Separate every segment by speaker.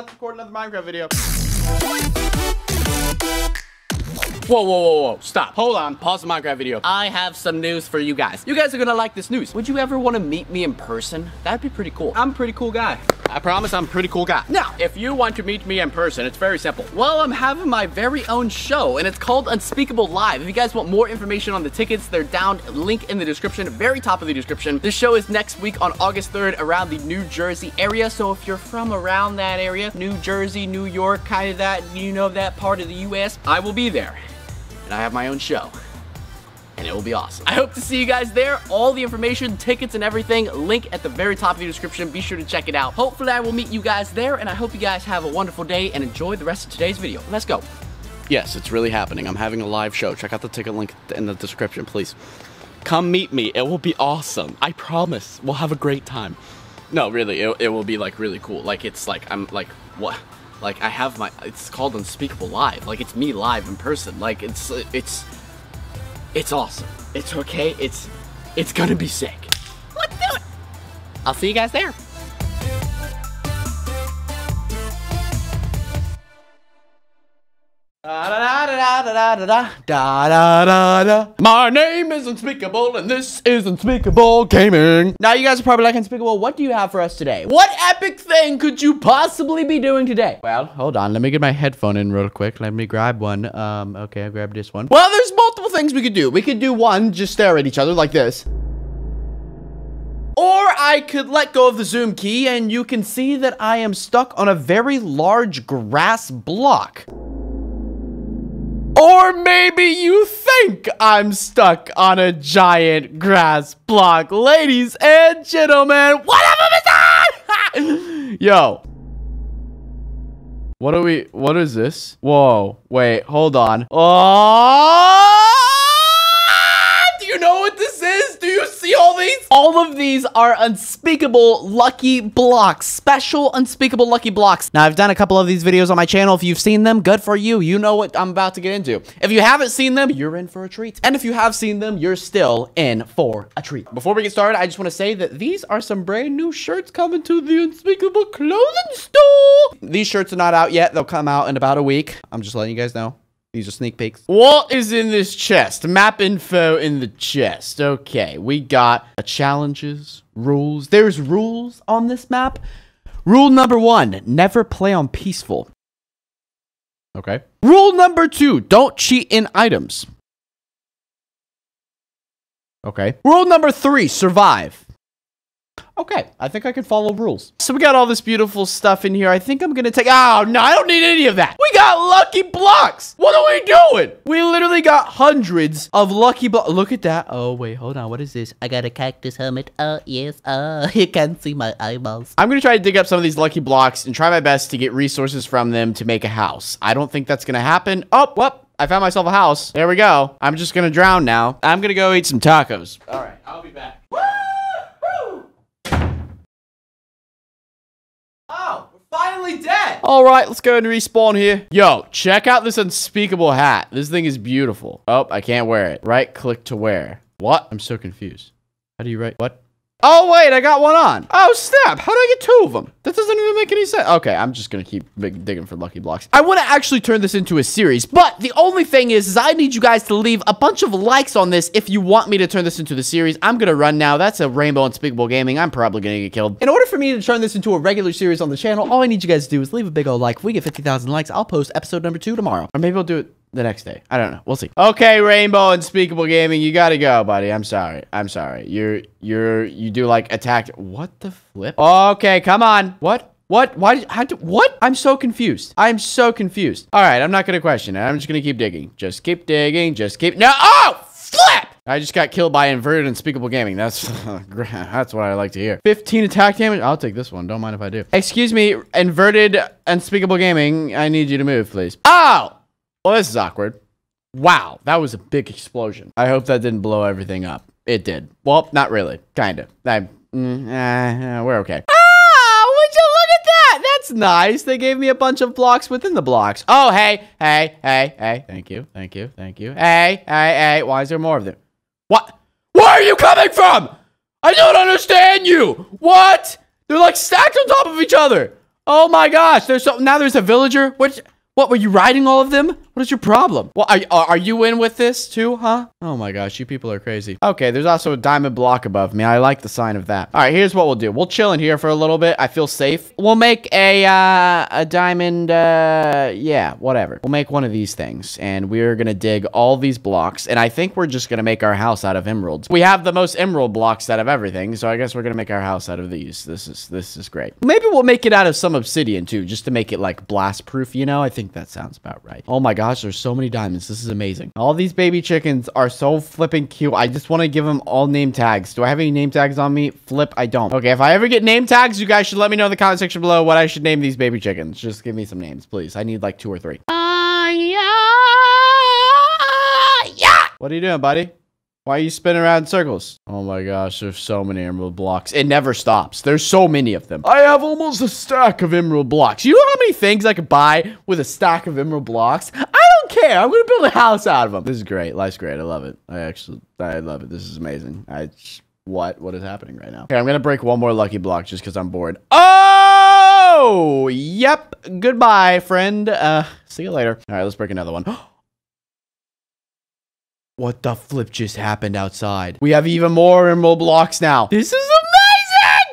Speaker 1: let's record another Minecraft video. Whoa, whoa, whoa, whoa. Stop. Hold on. Pause the Minecraft video. I have some news for you guys. You guys are gonna like this news. Would you ever want to meet me in person? That'd be pretty cool. I'm a pretty cool guy. I promise I'm a pretty cool guy. Now, if you want to meet me in person, it's very simple. Well, I'm having my very own show, and it's called Unspeakable Live. If you guys want more information on the tickets, they're down, link in the description, very top of the description. This show is next week on August 3rd around the New Jersey area, so if you're from around that area, New Jersey, New York, kind of that, you know, that part of the U.S., I will be there and I have my own show. And it will be awesome. I hope to see you guys there. All the information, tickets, and everything, link at the very top of the description. Be sure to check it out. Hopefully, I will meet you guys there, and I hope you guys have a wonderful day and enjoy the rest of today's video. Let's go. Yes, it's really happening. I'm having a live show. Check out the ticket link in the description, please. Come meet me. It will be awesome. I promise. We'll have a great time. No, really, it, it will be like really cool. Like, it's like, I'm like, what? Like I have my, it's called Unspeakable Live. Like it's me live in person. Like it's, it's, it's awesome. It's okay. It's, it's gonna be sick. Let's do it. I'll see you guys there. My name is Unspeakable, and this is Unspeakable Gaming. Now, you guys are probably like, Unspeakable, what do you have for us today? What epic thing could you possibly be doing today? Well, hold on. Let me get my headphone in real quick. Let me grab one. Um, okay, I grabbed this one. Well, there's multiple things we could do. We could do one, just stare at each other like this. Or I could let go of the zoom key and you can see that I am stuck on a very large grass block. Or maybe you think I'm stuck on a giant grass block. Ladies and gentlemen, what is that? Yo. What are we, what is this? Whoa, wait, hold on. Oh! Do you know what this is? Do you see all these? Of these are unspeakable lucky blocks. Special unspeakable lucky blocks. Now, I've done a couple of these videos on my channel. If you've seen them, good for you. You know what I'm about to get into. If you haven't seen them, you're in for a treat. And if you have seen them, you're still in for a treat. Before we get started, I just want to say that these are some brand new shirts coming to the Unspeakable Clothing Store. These shirts are not out yet. They'll come out in about a week. I'm just letting you guys know. These are sneak peeks. What is in this chest? Map info in the chest. Okay, we got challenges, rules. There's rules on this map. Rule number one, never play on peaceful. Okay. Rule number two, don't cheat in items. Okay. Rule number three, survive. Okay, I think I can follow rules. So we got all this beautiful stuff in here. I think I'm gonna take- Oh, no, I don't need any of that. We got lucky blocks. What are we doing? We literally got hundreds of lucky blocks. Look at that. Oh, wait, hold on. What is this?
Speaker 2: I got a cactus helmet. Oh, yes. Uh, you can't see my eyeballs.
Speaker 1: I'm gonna try to dig up some of these lucky blocks and try my best to get resources from them to make a house. I don't think that's gonna happen. Oh, whoop. I found myself a house. There we go. I'm just gonna drown now. I'm gonna go eat some tacos. All right, I'll be back. Oh, dead. All right, let's go and respawn here. Yo, check out this unspeakable hat. This thing is beautiful. Oh, I can't wear it. Right click to wear. What? I'm so confused. How do you write? What? Oh, wait, I got one on. Oh, snap. How do I get two of them? That doesn't even make any sense. Okay, I'm just going to keep digging for lucky blocks. I want to actually turn this into a series, but the only thing is, is I need you guys to leave a bunch of likes on this if you want me to turn this into the series. I'm going to run now. That's a Rainbow Unspeakable Gaming. I'm probably going to get killed. In order for me to turn this into a regular series on the channel, all I need you guys to do is leave a big old like. If we get 50,000 likes, I'll post episode number two tomorrow. Or maybe I'll do it the next day. I don't know. We'll see. Okay, Rainbow Unspeakable Gaming, you gotta go, buddy. I'm sorry. I'm sorry. You're you're you do like attack. What the flip? Okay, come on. What? What? Why? How do? What? I'm so confused. I'm so confused. All right, I'm not gonna question it. I'm just gonna keep digging. Just keep digging. Just keep. No. Oh, flip! I just got killed by inverted unspeakable gaming. That's that's what I like to hear. 15 attack damage. I'll take this one. Don't mind if I do. Excuse me, inverted unspeakable gaming. I need you to move, please. Oh. Well, this is awkward. Wow, that was a big explosion. I hope that didn't blow everything up. It did. Well, not really. Kinda. Mm, uh, we're okay. Ah, would you look at that? That's nice. They gave me a bunch of blocks within the blocks. Oh, hey, hey, hey, hey. Thank you, thank you, thank you. Hey, hey, hey. Why is there more of them? What? Where are you coming from? I don't understand you. What? They're like stacked on top of each other. Oh my gosh, there's so now there's a villager. What? What were you riding all of them? What is your problem? Well, are, are you in with this too, huh? Oh my gosh, you people are crazy. Okay, there's also a diamond block above me. I like the sign of that. All right, here's what we'll do. We'll chill in here for a little bit. I feel safe. We'll make a uh, a diamond. Uh, yeah, whatever. We'll make one of these things, and we're gonna dig all these blocks. And I think we're just gonna make our house out of emeralds. We have the most emerald blocks out of everything, so I guess we're gonna make our house out of these. This is this is great. Maybe we'll make it out of some obsidian too, just to make it like blast proof. You know, I think that sounds about right. Oh my gosh, there's so many diamonds. This is amazing. All these baby chickens are so flipping cute. I just want to give them all name tags. Do I have any name tags on me? Flip, I don't. Okay, if I ever get name tags, you guys should let me know in the comment section below what I should name these baby chickens. Just give me some names, please. I need like two or three.
Speaker 2: Uh, yeah.
Speaker 1: Yeah. What are you doing, buddy? Why are you spinning around in circles? Oh my gosh, there's so many emerald blocks. It never stops. There's so many of them. I have almost a stack of emerald blocks. You know how many things I could buy with a stack of emerald blocks? I don't care. I'm going to build a house out of them. This is great. Life's great. I love it. I actually, I love it. This is amazing. I, what? What is happening right now? Okay, I'm going to break one more lucky block just because I'm bored. Oh, yep. Goodbye, friend. Uh, see you later. All right, let's break another one. What the flip just happened outside? We have even more emerald blocks now. This is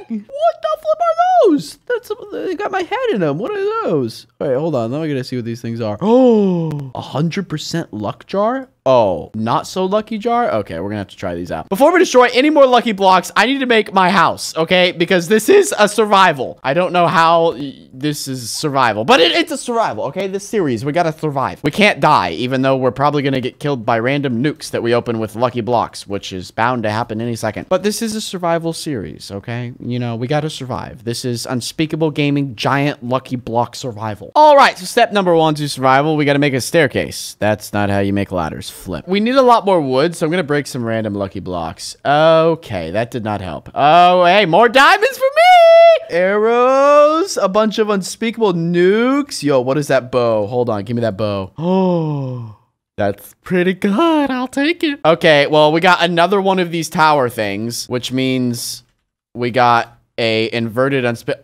Speaker 1: amazing! What the flip are those? That's they got my head in them. What are those? All right, hold on. Now I gotta see what these things are. Oh, 100% luck jar? Oh, not so lucky jar? Okay, we're gonna have to try these out. Before we destroy any more lucky blocks, I need to make my house, okay? Because this is a survival. I don't know how this is survival, but it, it's a survival, okay? This series, we gotta survive. We can't die, even though we're probably gonna get killed by random nukes that we open with lucky blocks, which is bound to happen any second. But this is a survival series, okay? You know, we gotta survive. This is Unspeakable Gaming Giant Lucky Block Survival. All right, so step number one to survival, we gotta make a staircase. That's not how you make ladders flip. We need a lot more wood, so I'm going to break some random lucky blocks. Okay, that did not help. Oh, hey, more diamonds for me! Arrows, a bunch of unspeakable nukes. Yo, what is that bow? Hold on, give me that bow. Oh... That's pretty good. I'll take it. Okay, well, we got another one of these tower things, which means we got a inverted unspe-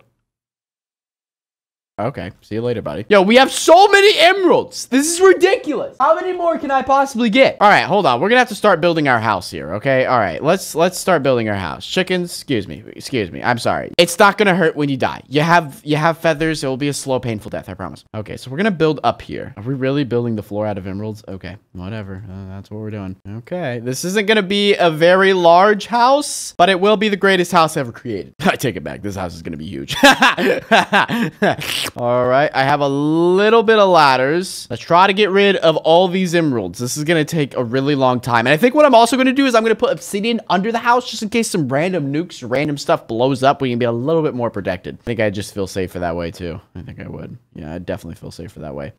Speaker 1: Okay, see you later, buddy. Yo, we have so many emeralds. This is ridiculous. How many more can I possibly get? All right, hold on. We're gonna have to start building our house here, okay? All right, let's let's start building our house. Chickens, excuse me, excuse me. I'm sorry. It's not gonna hurt when you die. You have you have feathers. It will be a slow, painful death. I promise. Okay, so we're gonna build up here. Are we really building the floor out of emeralds? Okay, whatever. Uh, that's what we're doing. Okay, this isn't gonna be a very large house, but it will be the greatest house ever created. I take it back. This house is gonna be huge. All right, I have a little bit of ladders. Let's try to get rid of all these emeralds. This is going to take a really long time. And I think what I'm also going to do is I'm going to put obsidian under the house just in case some random nukes, random stuff blows up. We can be a little bit more protected. I think I just feel safer that way too. I think I would. Yeah, I definitely feel safer that way.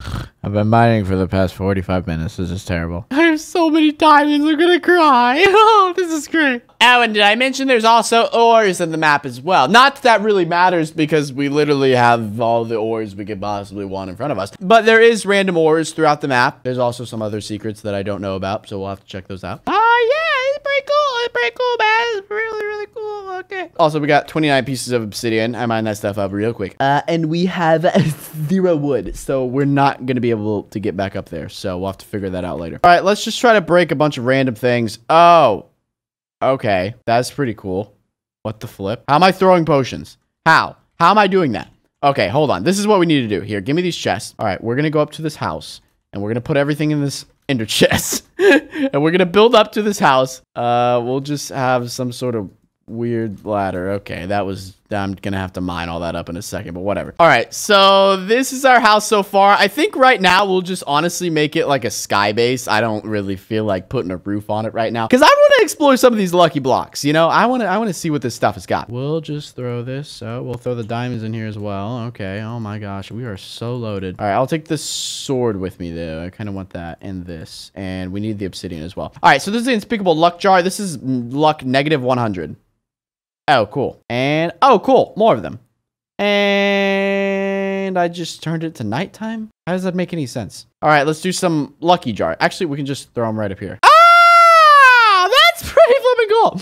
Speaker 1: I've been mining for the past 45 minutes. This is terrible. I have so many diamonds. I'm gonna cry. Oh, this is great. Oh, and did I mention there's also ores in the map as well? Not that, that really matters because we literally have all the ores we could possibly want in front of us. But there is random ores throughout the map. There's also some other secrets that I don't know about, so we'll have to check those out. Oh, yeah, it's pretty cool. It's pretty cool, man. It's really, really cool. Okay. Also, we got 29 pieces of obsidian. I mined that stuff up real quick. Uh, and we have zero wood, so we're not gonna be able to get back up there. So we'll have to figure that out later. All right, let's just try to break a bunch of random things. Oh, Okay, that's pretty cool. What the flip? How am I throwing potions? How? How am I doing that? Okay, hold on. This is what we need to do. Here, give me these chests. All right, we're going to go up to this house, and we're going to put everything in this ender chest. and we're going to build up to this house. Uh, We'll just have some sort of weird ladder. Okay, that was I'm gonna have to mine all that up in a second, but whatever. All right, so this is our house so far. I think right now we'll just honestly make it like a sky base. I don't really feel like putting a roof on it right now because I want to explore some of these lucky blocks. You know, I want to I want to see what this stuff has got. We'll just throw this. So we'll throw the diamonds in here as well. Okay. Oh my gosh, we are so loaded. All right, I'll take this sword with me though. I kind of want that and this, and we need the obsidian as well. All right, so this is the unspeakable luck jar. This is luck negative 100. Oh, cool. And, oh, cool. More of them. And I just turned it to nighttime? How does that make any sense? All right, let's do some lucky jar. Actually, we can just throw them right up here. Ah, that's pretty flipping cool.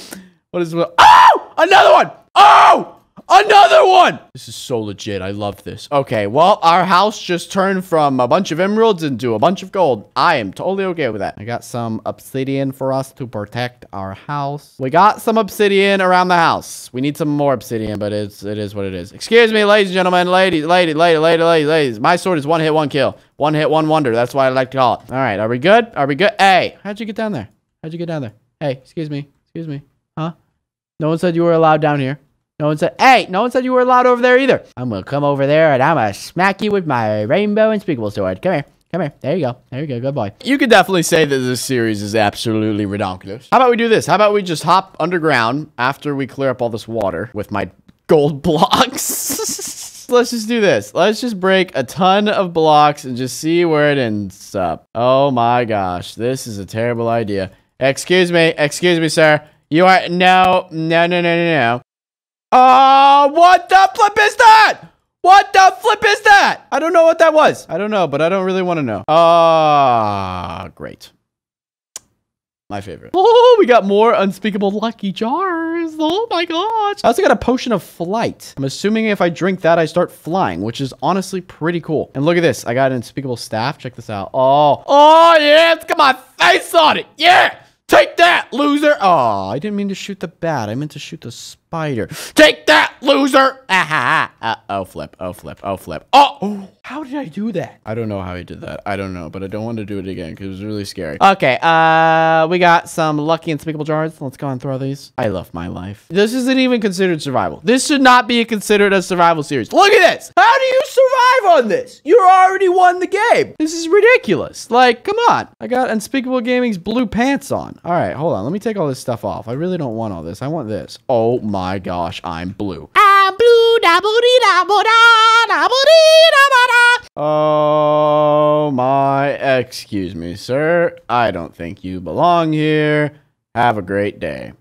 Speaker 1: What is, oh, another one. Oh, Another one! This is so legit. I love this. Okay, well, our house just turned from a bunch of emeralds into a bunch of gold. I am totally okay with that. I got some obsidian for us to protect our house. We got some obsidian around the house. We need some more obsidian, but it's it is what it is. Excuse me, ladies and gentlemen, ladies, lady, lady, lady, lady, ladies. My sword is one hit, one kill. One hit, one wonder. That's why I like to call it. All right, are we good? Are we good? Hey, how'd you get down there? How'd you get down there? Hey, excuse me. Excuse me. Huh? No one said you were allowed down here. No one said, hey, no one said you were allowed over there either. I'm going to come over there and I'm to smack you with my rainbow unspeakable sword. Come here. Come here. There you go. There you go. Good boy. You could definitely say that this series is absolutely redonkulous. How about we do this? How about we just hop underground after we clear up all this water with my gold blocks? Let's just do this. Let's just break a ton of blocks and just see where it ends up. Oh my gosh. This is a terrible idea. Excuse me. Excuse me, sir. You are... No. No, no, no, no, no. Oh, what the flip is that? What the flip is that? I don't know what that was. I don't know, but I don't really want to know. Ah, uh, great. My favorite. Oh, we got more unspeakable lucky jars. Oh my gosh. I also got a potion of flight. I'm assuming if I drink that, I start flying, which is honestly pretty cool. And look at this. I got an unspeakable staff. Check this out. Oh, oh yeah, it's got my face on it. Yeah. Take that, loser. Oh, I didn't mean to shoot the bat. I meant to shoot the spider. Take that, loser. Aha. Uh, oh, flip. Oh, flip. Oh, flip. Oh. How did I do that? I don't know how I did that. I don't know, but I don't want to do it again because it was really scary. Okay, uh, we got some lucky unspeakable jars. Let's go and throw these. I love my life. This isn't even considered survival. This should not be considered a survival series. Look at this. How do you survive on this? You already won the game. This is ridiculous. Like, come on. I got Unspeakable Gaming's blue pants on. All right, hold on. Let me take all this stuff off. I really don't want all this. I want this. Oh my gosh, I'm blue. I'm Oh my, excuse me, sir. I don't think you belong here. Have a great day.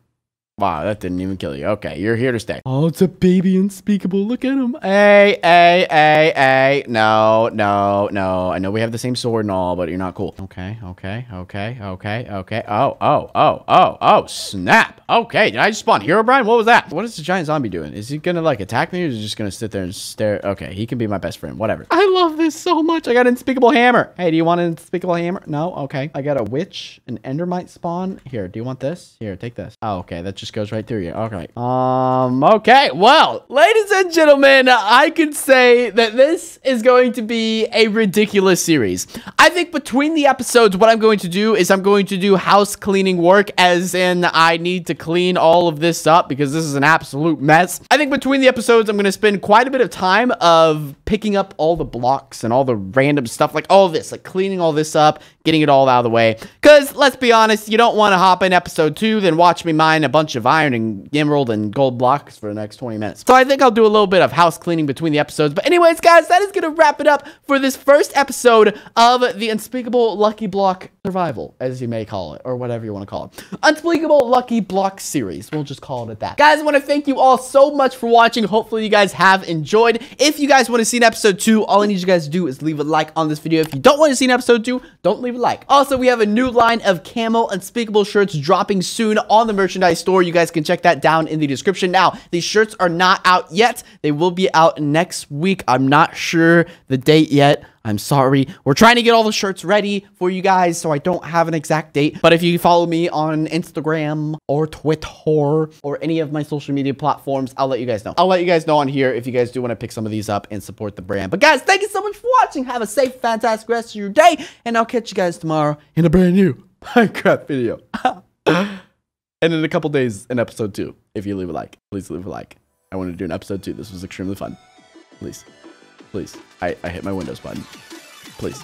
Speaker 1: Wow, that didn't even kill you. Okay, you're here to stay. Oh, it's a baby unspeakable. Look at him. Hey, hey, hey, hey. No, no, no. I know we have the same sword and all, but you're not cool. Okay, okay, okay, okay, okay. Oh, oh, oh, oh, oh, snap. Okay, did I just spawn Herobrine? What was that? What is the giant zombie doing? Is he gonna like attack me or is he just gonna sit there and stare? Okay, he can be my best friend. Whatever. I love this so much. I got an unspeakable hammer. Hey, do you want an unspeakable hammer? No? Okay. I got a witch, an endermite spawn. Here, do you want this? Here, take this. Oh, okay. That's just goes right through you. Okay. Um, okay. Well, ladies and gentlemen, I can say that this is going to be a ridiculous series. I think between the episodes, what I'm going to do is I'm going to do house cleaning work as in I need to clean all of this up because this is an absolute mess. I think between the episodes, I'm going to spend quite a bit of time of picking up all the blocks and all the random stuff, like all this, like cleaning all this up, getting it all out of the way. Because let's be honest, you don't want to hop in episode two, then watch me mine a bunch of iron and emerald and gold blocks for the next 20 minutes. So I think I'll do a little bit of house cleaning between the episodes. But anyways, guys, that is going to wrap it up for this first episode of the Unspeakable Lucky Block Survival, as you may call it, or whatever you want to call it. Unspeakable Lucky Block series. We'll just call it at that. Guys, I want to thank you all so much for watching. Hopefully you guys have enjoyed. If you guys want to see an episode two, all I need you guys to do is leave a like on this video. If you don't want to see an episode two, don't leave a like. Also, we have a new line of camo unspeakable shirts dropping soon on the merchandise store. You guys can check that down in the description. Now, these shirts are not out yet. They will be out next week. I'm not sure the date yet. I'm sorry. We're trying to get all the shirts ready for you guys, so I don't have an exact date. But if you follow me on Instagram or Twitter or any of my social media platforms, I'll let you guys know. I'll let you guys know on here if you guys do want to pick some of these up and support the brand. But guys, thank you so much for watching. Have a safe, fantastic rest of your day, and I'll catch you guys tomorrow in a brand new Minecraft video. and in a couple days, in episode two. If you leave a like, please leave a like. I want to do an episode two. This was extremely fun. Please. Please. I, I hit my Windows button. Please.